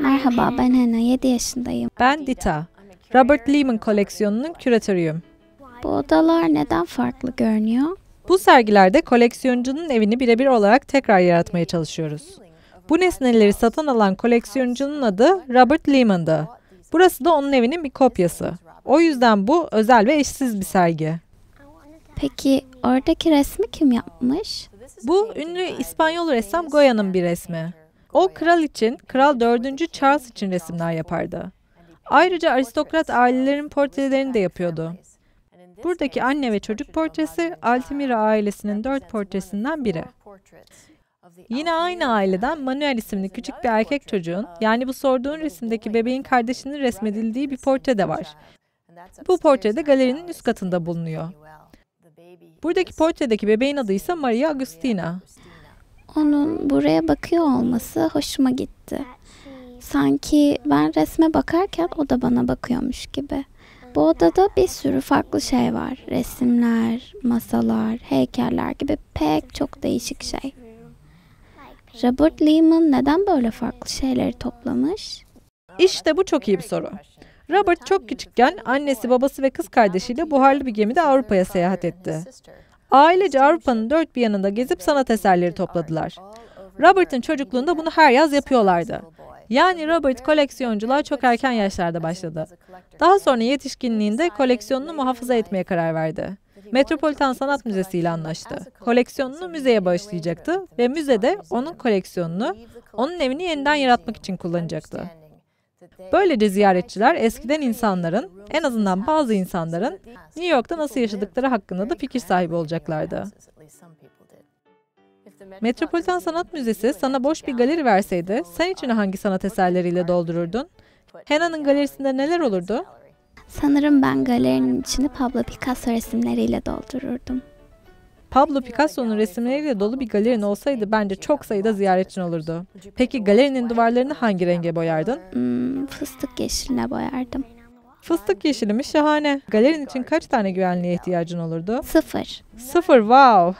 Merhaba ben Hena, 7 yaşındayım. Ben Dita. Robert Lehman koleksiyonunun küratörüyüm. Bu odalar neden farklı görünüyor? Bu sergilerde koleksiyoncunun evini birebir olarak tekrar yaratmaya çalışıyoruz. Bu nesneleri satın alan koleksiyoncunun adı Robert Lehman'dı. Burası da onun evinin bir kopyası. O yüzden bu özel ve eşsiz bir sergi. Peki oradaki resmi kim yapmış? Bu ünlü İspanyol ressam Goya'nın bir resmi. O kral için, Kral 4. Charles için resimler yapardı. Ayrıca aristokrat ailelerin portrelerini de yapıyordu. Buradaki anne ve çocuk portresi Altamira ailesinin dört portresinden biri. Yine aynı aileden Manuel isimli küçük bir erkek çocuğun, yani bu sorduğun resimdeki bebeğin kardeşinin resmedildiği bir portre de var. Bu portre de galerinin üst katında bulunuyor. Buradaki portredeki bebeğin adı ise Maria Agustina. Onun buraya bakıyor olması hoşuma gitti. Sanki ben resme bakarken o da bana bakıyormuş gibi. Bu odada bir sürü farklı şey var. Resimler, masalar, heykeller gibi pek çok değişik şey. Robert Lehman neden böyle farklı şeyleri toplamış? İşte bu çok iyi bir soru. Robert çok küçükken annesi, babası ve kız kardeşiyle buharlı bir gemide Avrupa'ya seyahat etti. Ailece Avrupa'nın dört bir yanında gezip sanat eserleri topladılar. Robert'ın çocukluğunda bunu her yaz yapıyorlardı. Yani Robert koleksiyonculuğa çok erken yaşlarda başladı. Daha sonra yetişkinliğinde koleksiyonunu muhafaza etmeye karar verdi. Metropolitan Sanat Müzesi ile anlaştı. Koleksiyonunu müzeye bağışlayacaktı ve müzede onun koleksiyonunu, onun evini yeniden yaratmak için kullanacaktı. Böylece ziyaretçiler eskiden insanların, en azından bazı insanların New York'ta nasıl yaşadıkları hakkında da fikir sahibi olacaklardı. Metropolitan Sanat Müzesi sana boş bir galeri verseydi, sen içini hangi sanat eserleriyle doldururdun? Hena'nın galerisinde neler olurdu? Sanırım ben galerinin içini Pablo Picasso resimleriyle doldururdum. Pablo Picasso'nun resimleriyle dolu bir galerin olsaydı bence çok sayıda ziyaretçin olurdu. Peki galerinin duvarlarını hangi renge boyardın? Hmm, fıstık yeşiline boyardım. Fıstık yeşili mi? Şahane. Galerin için kaç tane güvenliğe ihtiyacın olurdu? Sıfır. Sıfır, wow.